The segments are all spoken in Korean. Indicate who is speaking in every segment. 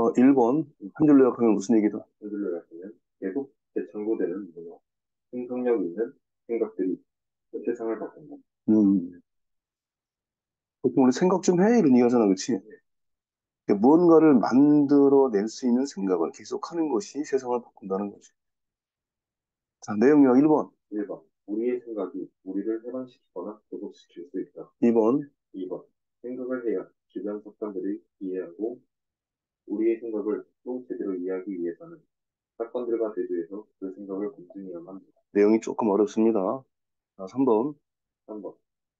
Speaker 1: 어, 1번. 한 줄로 요약하면 무슨 얘기다?
Speaker 2: 한 줄로 요약하면 계속 재창조되는 문화, 생성력 있는 생각들이 세상을 바꾼다.
Speaker 1: 음. 보통 우리 생각 좀 해? 이런 얘기 하잖아, 그치? 무언가를 만들어낼 수 있는 생각을 계속 하는 것이 세상을 바꾼다는 거지. 자, 내용력 1번.
Speaker 2: 1번. 우리의 생각이 우리를 해방시키거나 조속시킬 수 있다.
Speaker 1: 2번.
Speaker 2: 2번. 생각을 해야 주변 사건들을 이해하고 우리의 생각을 또 제대로 이해하기 위해서는 사건들과 대조해서 그 생각을 검증해야만 합니다.
Speaker 1: 내용이 조금 어렵습니다. 자, 3번.
Speaker 2: 3번.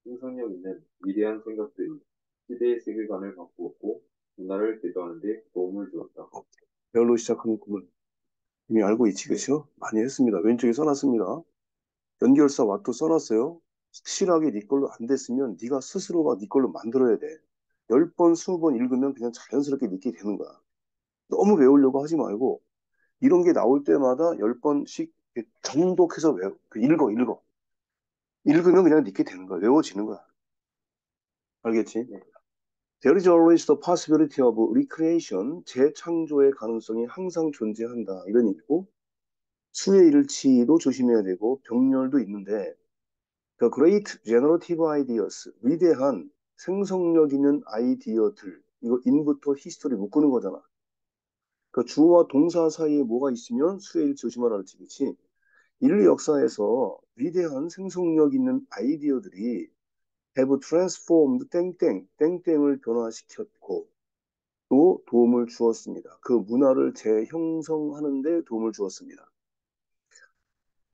Speaker 2: 생산력 있는 위대한 생각들이 시대의 세계관을 바꾸었고 문화를 대조하는 데 도움을 주었다.
Speaker 1: 별로 시작하는 꿈을 이미 알고 있지, 그죠? 많이 했습니다. 왼쪽에 써놨습니다. 연결사 와또 써놨어요. 확실하게 네 걸로 안 됐으면 네가 스스로가 네 걸로 만들어야 돼. 10번, 20번 읽으면 그냥 자연스럽게 믿게 되는 거야. 너무 외우려고 하지 말고 이런 게 나올 때마다 10번씩 정독해서 외워. 그 읽어, 읽어. 읽으면 그냥 믿게 되는 거야. 외워지는 거야. 알겠지? 네. There is always the possibility of recreation. 재창조의 가능성이 항상 존재한다. 이런 얘기고 수의 일치도 조심해야 되고 병렬도 있는데 The great generative ideas. 위대한 생성력 있는 아이디어들. 이거 in부터 history 묶는 거잖아. 그 주어와 동사 사이에 뭐가 있으면 수의 일치 조심하라 그랬지. 그치? 인류 역사에서 위대한 생성력 있는 아이디어들이 have transformed 땡땡, 땡땡을 변화시켰고 또 도움을 주었습니다. 그 문화를 재형성하는 데 도움을 주었습니다.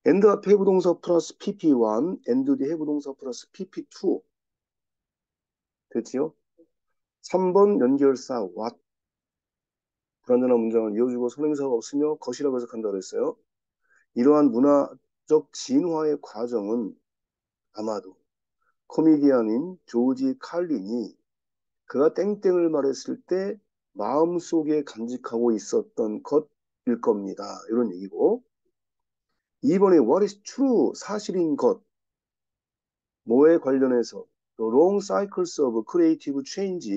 Speaker 1: and 앞에 해부동사 플러스 pp1, and 뒤 해부동사 플러스 pp2 됐지요? 3번 연결사 what 불완전한 문장을 이어주고 선행사가 없으며 것이라고 해석한다고 그랬어요. 이러한 문화적 진화의 과정은 아마도 코미디언인 조지 칼린이 그가 땡땡을 말했을 때 마음속에 간직하고 있었던 것일 겁니다. 이런 얘기고 2번에 what is true 사실인 것 뭐에 관련해서 long cycles of creative change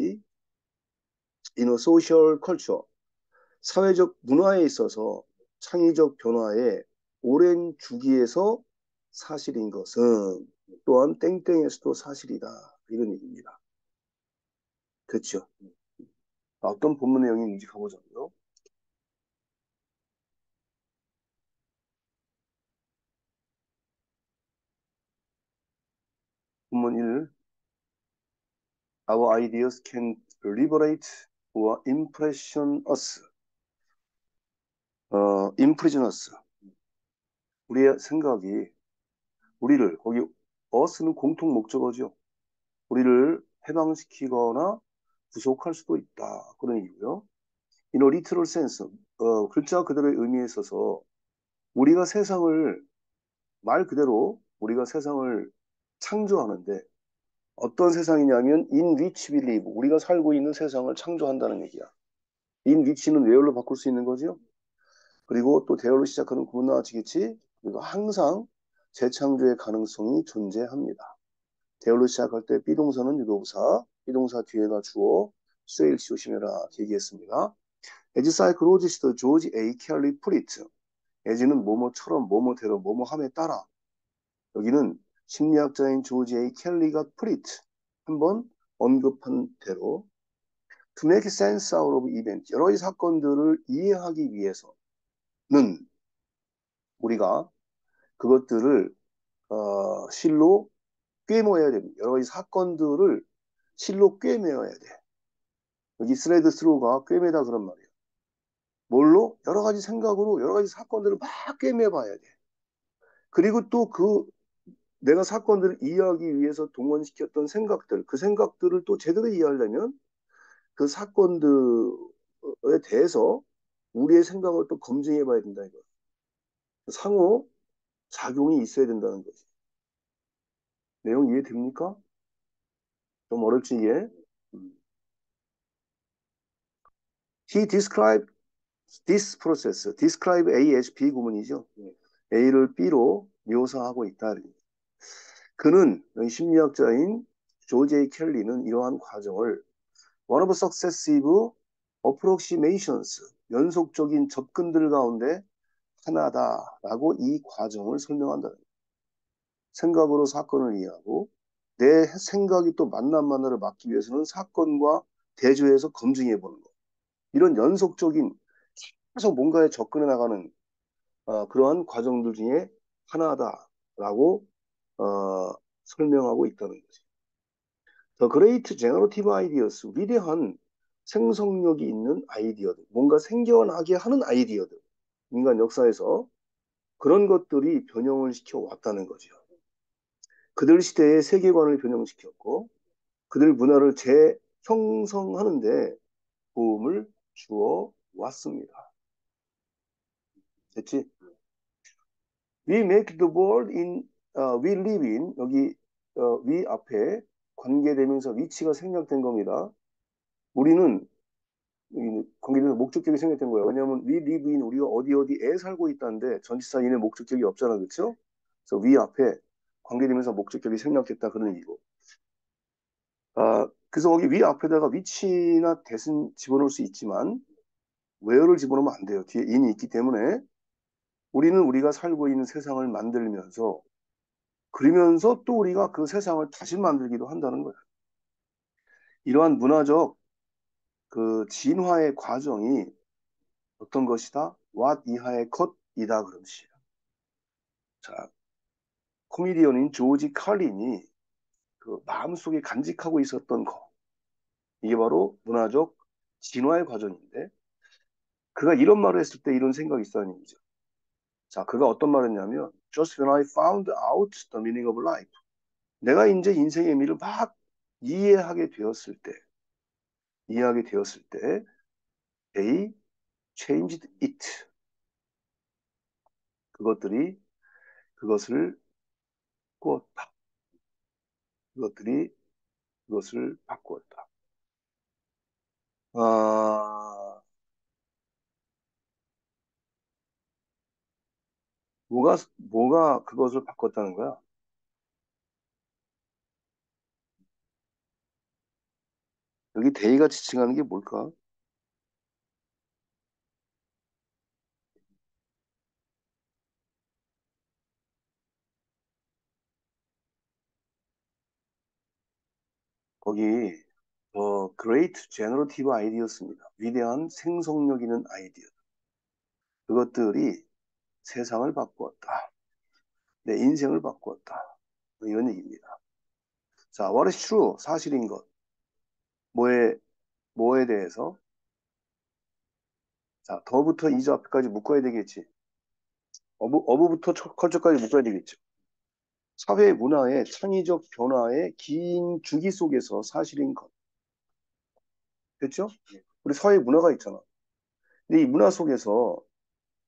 Speaker 1: in a social culture 사회적 문화에 있어서 창의적 변화의 오랜 주기에서 사실인 것은 또한 땡땡에서도 사실이다. 이런 얘기입니다. 그렇죠? 어떤 본문 내용인지 가보자고요. 본문 1 Our ideas can liberate or impression us. 어, imprison us. 우리의 생각이 우리를 거기 us는 공통 목적어죠. 우리를 해방시키거나 구속할 수도 있다. 그런 얘기고요. In a literal sense, 어, 글자 그대로의 의미에 있어서 우리가 세상을 말 그대로 우리가 세상을 창조하는데 어떤 세상이냐면 which we live 우리가 살고 있는 세상을 창조한다는 얘기야. in which는 where로 바꿀 수 있는 거죠. 그리고 또 대열로 시작하는 구문 나와지겠지. 그리고 항상 재창조의 가능성이 존재합니다. There로 시작할 때 be동사는 유도부사, be동사 뒤에다 주어, 수일치 조심해라 얘기했습니다. As psychologist George A. Kelly put it as는 뭐뭐처럼 뭐뭐대로 뭐뭐함에 따라 여기는 심리학자인 조지 에이 켈리가 put it 한번 언급한 대로 to make sense out of event 여러 사건들을 이해하기 위해서는 우리가 그것들을 어, 실로 꿰매야 됩니다. 여러 가지 사건들을 실로 꿰매어야 돼. 여기 thread through가 꿰매다 그런 말이에요. 뭘로? 여러 가지 생각으로 여러 가지 사건들을 막 꿰매봐야 돼. 그리고 또 그 내가 사건들을 이해하기 위해서 동원시켰던 생각들, 그 생각들을 또 제대로 이해하려면 그 사건들에 대해서 우리의 생각을 또 검증해 봐야 된다 이거. 상호 작용이 있어야 된다는 거지. 내용 이해됩니까? 좀 어렵지 이게? He described this process. describe A as B 구문이죠. A를 B로 묘사하고 있다. 그는 심리학자인 조지 켈리는 이러한 과정을 one of successive approximations, 연속적인 접근들 가운데 하나다라고 이 과정을 설명한다. 생각으로 사건을 이해하고 내 생각이 또 만남 만나를 막기 위해서는 사건과 대조해서 검증해 보는 것. 이런 연속적인 계속 뭔가에 접근해 나가는 어, 그러한 과정들 중에 하나다라고 어, 설명하고 있다는 거지. The Great Generative Ideas, 위대한 생성력이 있는 아이디어들, 뭔가 생겨나게 하는 아이디어들, 인간 역사에서 그런 것들이 변형을 시켜 왔다는 거죠. 그들 시대의 세계관을 변형시켰고, 그들 문화를 재형성하는데 도움을 주어 왔습니다. 됐지? We make the world in, uh, we live in, 여기, uh, we 앞에 관계되면서 위치가 생략된 겁니다. 우리는 관계되면서 목적격이 생략된 거예요. 왜냐하면 we live in, 우리가 어디 어디에 살고 있다는데 전치사 인의 목적격이 없잖아. 그렇죠? 그래서 we 앞에 관계되면서 목적격이 생략됐다. 그런 얘기고. 아, 그래서 거기 위 앞에다가 위치나 대신 집어넣을 수 있지만 where를 집어넣으면 안 돼요. 뒤에 in이 있기 때문에 우리는 우리가 살고 있는 세상을 만들면서 그러면서 또 우리가 그 세상을 다시 만들기도 한다는 거예요. 이러한 문화적 그 진화의 과정이 어떤 것이다? what 이하의 컷이다 그런 뜻이에요. 자, 코미디언인 조지 칼린이 그 마음속에 간직하고 있었던 거 이게 바로 문화적 진화의 과정인데 그가 이런 말을 했을 때 이런 생각이 있었는 얘기죠. 자, 그가 어떤 말을 했냐면 Just when I found out the meaning of life 내가 이제 인생의 의미를 막 이해하게 되었을 때 이해하게 되었을 때 they changed it 그것들이 그것을 바꾸었다. 그것들이 그것을 바꾸었다. 아, 뭐가 뭐가 그것을 바꿨다는 거야? 여기 데이가 지칭하는 게 뭘까? 거기 어, Great Generative Ideas입니다. 위대한 생성력 있는 아이디어. 그것들이 세상을 바꾸었다. 내 인생을 바꾸었다. 뭐 이런 얘기입니다. 자, what is true? 사실인 것. 뭐에, 뭐에 대해서? 자, 더부터 이저 앞까지 묶어야 되겠지. 어부, 어부부터 컬처까지 묶어야 되겠죠. 사회 문화의 창의적 변화의 긴 주기 속에서 사실인 것. 됐죠? 우리 사회 문화가 있잖아. 근데 이 문화 속에서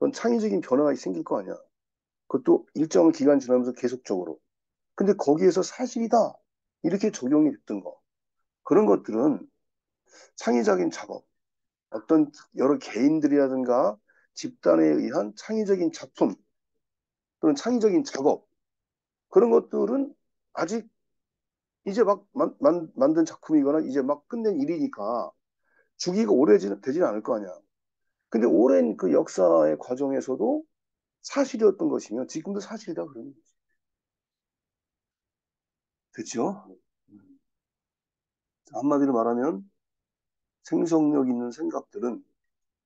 Speaker 1: 어떤 창의적인 변화가 생길 거 아니야. 그것도 일정 기간 지나면서 계속적으로. 근데 거기에서 사실이다. 이렇게 적용이 됐던 거. 그런 것들은 창의적인 작업, 어떤 여러 개인들이라든가 집단에 의한 창의적인 작품 또는 창의적인 작업 그런 것들은 아직 이제 막 만, 만, 만든 작품이거나 이제 막 끝낸 일이니까 주기가 오래 되지는 않을 거 아니야. 근데 오랜 그 역사의 과정에서도 사실이었던 것이면 지금도 사실이다 그러는 거지. 됐죠? 한마디로 말하면 생성력 있는 생각들은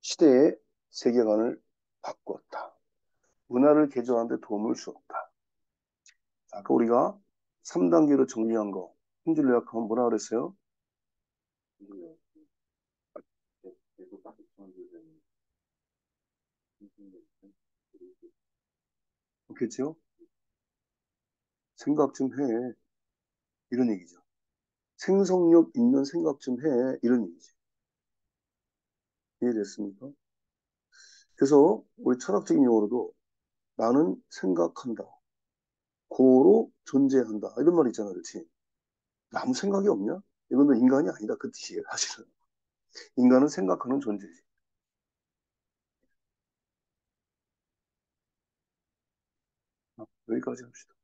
Speaker 1: 시대의 세계관을 바꾸었다. 문화를 개조하는 데 도움을 주었다. 아까 우리가 3단계로 정리한 거, 힘줄 요약하면 뭐라 그랬어요? 그렇겠죠? 생각 좀 해. 이런 얘기죠. 생성력 있는 생각 좀 해. 이런 얘기죠. 이해됐습니까? 그래서 우리 철학적인 용어로도 나는 생각한다. 고로 존재한다. 이런 말 있잖아. 그렇지? 아무 생각이 없냐? 이건 인간이 아니다. 그 뜻이에요. 사실은. 인간은 생각하는 존재지. 여기까지 합시다.